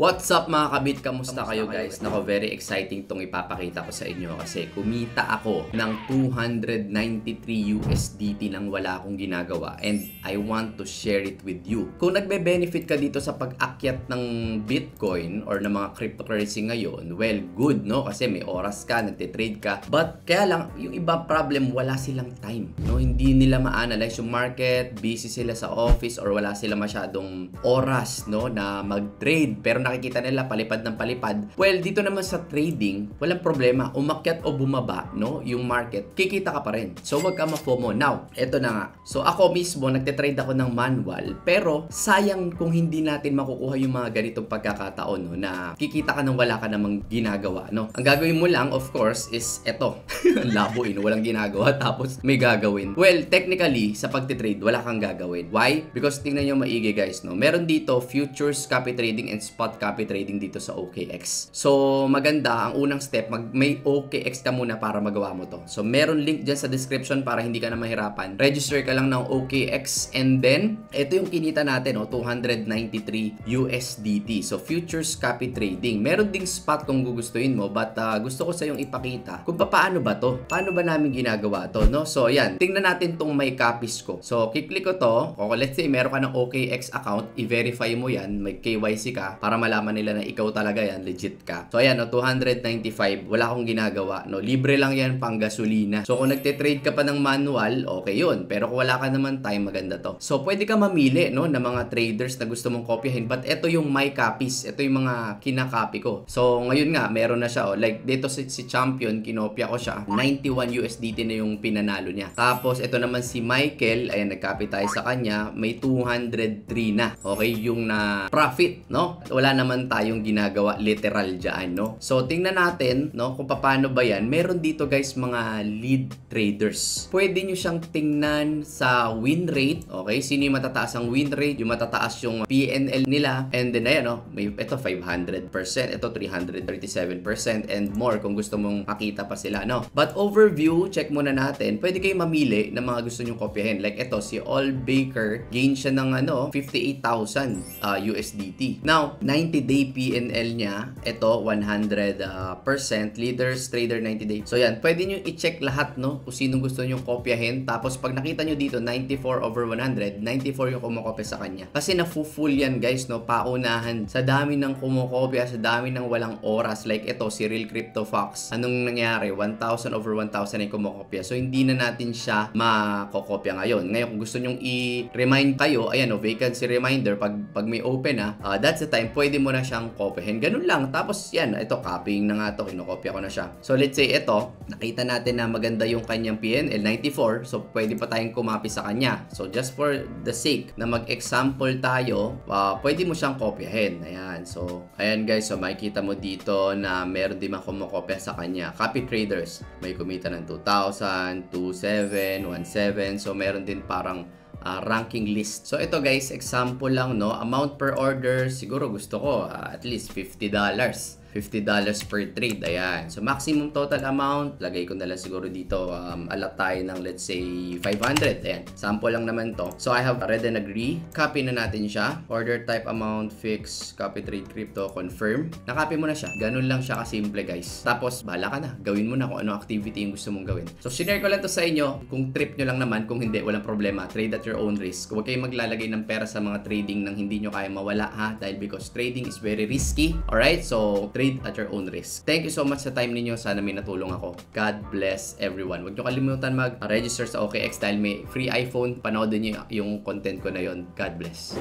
What's up mga kabit? Kamusta, kayo guys? Nako, very exciting tong ipapakita ko sa inyo kasi kumita ako ng 293 USDT nang wala akong ginagawa and I want to share it with you. Kung nagbe-benefit ka dito sa pag-akyat ng Bitcoin or ng mga cryptocurrency ngayon, well, good, no? Kasi may oras ka, nagte-trade ka. But kaya lang, yung iba problem, wala silang time, no? Hindi nila ma-analyze yung market, busy sila sa office or wala sila masyadong oras, no? Na mag-trade. Pero nakikita nila palipad ng palipad. Well, dito naman sa trading, walang problema. Umakyat o bumaba, no, yung market, kikita ka pa rin. So, wag ka ma-FOMO. Now, eto na nga. So, ako mismo, nagte-trade ako ng manual, pero sayang kung hindi natin makukuha yung mga ganitong pagkakataon, no, na kikita ka nang wala ka namang ginagawa, no. Ang gagawin mo lang, of course, is eto. Labo, eh, no? walang ginagawa, tapos may gagawin. Well, technically, sa pagte-trade, wala kang gagawin. Why? Because tingnan nyo maigi, guys, no. Meron dito futures, copy trading, and spot copy trading dito sa OKX. So, maganda, ang unang step, mag, may OKX ka muna para magawa mo to. So, meron link dyan sa description para hindi ka na mahirapan. Register ka lang ng OKX and then, ito yung kinita natin, oh, 293 USDT. So, futures copy trading. Meron ding spot kung gugustuhin mo, but uh, gusto ko sa yung ipakita kung paano ba to? Paano ba namin ginagawa to, no? So, ayan, tingnan natin tong may copies ko. So, kiklik ko to. O, let's say, meron ka ng OKX account, i-verify mo yan, may KYC ka, para malaman nila na ikaw talaga yan, legit ka. So ayan, no, 295, wala akong ginagawa. No, libre lang yan pang gasolina. So kung nagte-trade ka pa ng manual, okay yun. Pero kung wala ka naman time, maganda to. So pwede ka mamili no, ng mga traders na gusto mong kopyahin. But ito yung my copies. Ito yung mga kinakopy ko. So ngayon nga, meron na siya. Oh. Like dito si, si Champion, kinopya ko siya. 91 USDT na yung pinanalo niya. Tapos ito naman si Michael, ayan, nagcopy tayo sa kanya. May 203 na. Okay, yung na profit, no? Wala naman tayong ginagawa literal dyan, no? So, tingnan natin, no, kung paano ba yan. Meron dito, guys, mga lead traders. Pwede nyo siyang tingnan sa win rate, okay? Sino yung matataas ang win rate, yung matataas yung PNL nila, and then, ayan, no, may, ito 500%, ito 337%, and more kung gusto mong makita pa sila, no? But overview, check muna natin, pwede kayong mamili ng mga gusto nyo kopyahin. Like ito, si All Baker, gain siya ng ano, 58,000 uh, USDT. Now, 90-day PNL niya, ito 100% uh, leaders, trader 90 day. So yan, pwede nyo i-check lahat no kung sino gusto nyo kopyahin. Tapos pag nakita nyo dito 94 over 100, 94 yung kumokopya sa kanya. Kasi na-full yan guys no, paunahan sa dami ng kumokopya, sa dami ng walang oras. Like ito, si Real Crypto Fox. Anong nangyari? 1,000 over 1,000 ay kumokopya. So hindi na natin siya makokopya ngayon. Ngayon kung gusto nyo i-remind kayo, ayan no, vacancy reminder pag pag may open ha, uh, that's the time pwede mo na siyang kopyahin. Ganun lang. Tapos yan, ito copying na nga to, kinokopya ko na siya. So let's say ito, nakita natin na maganda yung kanyang PNL 94, so pwede pa tayong kumapi sa kanya. So just for the sake na mag-example tayo, uh, pwede mo siyang kopyahin. Ayan. So ayan guys, so makikita mo dito na meron din mga kumokopya sa kanya. Copy traders, may kumita ng 2,000, 27, 17. So meron din parang uh, ranking list. So ito guys, example lang no, amount per order, siguro gusto ko uh, at least $50. $50 per trade. Ayan. So, maximum total amount, lagay ko na lang siguro dito, um, alat tayo ng let's say 500. Ayan. Sample lang naman to. So, I have read and agree. Copy na natin siya. Order type amount, fix, copy trade crypto, confirm. Nakopy mo na siya. Ganun lang siya kasimple guys. Tapos, bala ka na. Gawin mo na kung ano activity yung gusto mong gawin. So, share ko lang to sa inyo. Kung trip nyo lang naman, kung hindi, walang problema. Trade at your own risk. Huwag kayong maglalagay ng pera sa mga trading nang hindi nyo kaya mawala ha. Dahil because trading is very risky. Alright? So, trade at your own risk. Thank you so much sa time ninyo. Sana may natulong ako. God bless everyone. Huwag nyo kalimutan mag-register sa OKX dahil may free iPhone. Panoodin nyo yung content ko na yon. God bless.